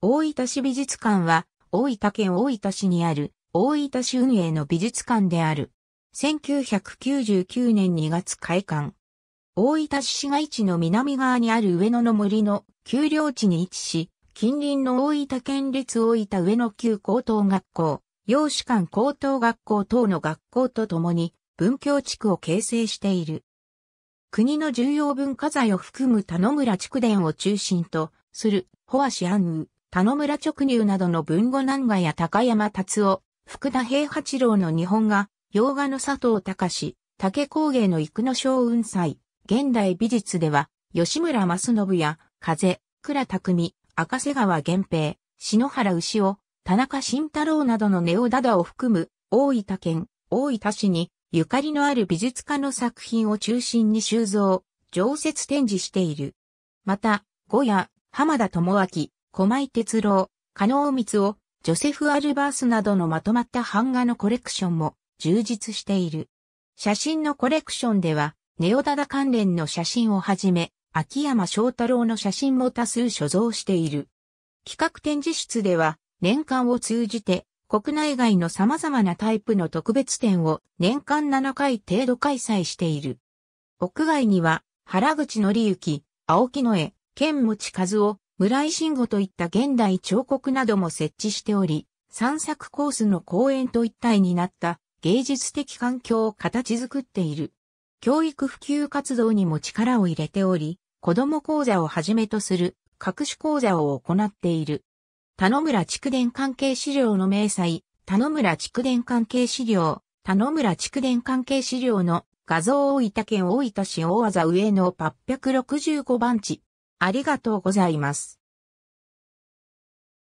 大分市美術館は、大分県大分市にある、大分市運営の美術館である。1999年2月開館。大分市市街地の南側にある上野の森の丘陵地に位置し、近隣の大分県立大分上野旧高等学校、洋士館高等学校等の学校とともに文教地区を形成している。国の重要文化財を含む田野村筑伝を中心とする、ホアシアンウ、田野村直入などの文語南画や高山達夫、福田平八郎の日本画、洋画の佐藤隆、竹工芸の生野小雲祭、現代美術では、吉村正信や、風、倉匠、赤瀬川源平、篠原牛尾、田中慎太郎などのネオダダを含む、大分県、大分市に、ゆかりのある美術家の作品を中心に収蔵、常設展示している。また、ゴヤ、浜田智明、小井哲郎、加納光夫、ジョセフ・アルバースなどのまとまった版画のコレクションも充実している。写真のコレクションでは、ネオダダ関連の写真をはじめ、秋山翔太郎の写真も多数所蔵している。企画展示室では、年間を通じて国内外の様々なタイプの特別展を年間7回程度開催している。屋外には原口則之、青木の絵、剣持和夫、村井慎吾といった現代彫刻なども設置しており、散策コースの公園と一体になった芸術的環境を形作っている。教育普及活動にも力を入れており、子供講座をはじめとする各種講座を行っている。田野村蓄電関係資料の明細、田野村蓄電関係資料、田野村蓄電関係資料の画像大分県大分市大技上の865番地。ありがとうございます。